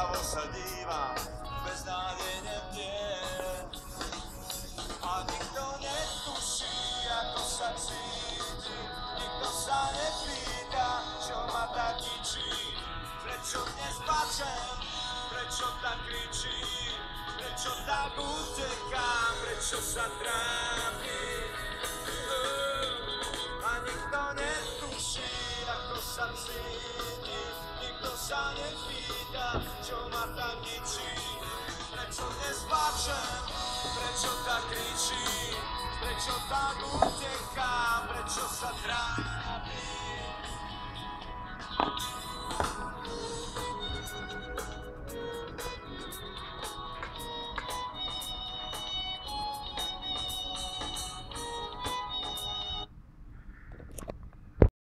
vľavo sa díva, beznádejne vnie. A nikto netuší, ako sa cíti, nikto sa nepýta, čo ma tak ničí. Prečo dnes plačem, prečo tak kričím, prečo tak utekám, prečo sa trápim. A nikto netuší, ako sa cíti, nikto sa nepýta, čo ma tak ničí. Prečo dnes plačem, prečo tak kričím, prečo tak utekám.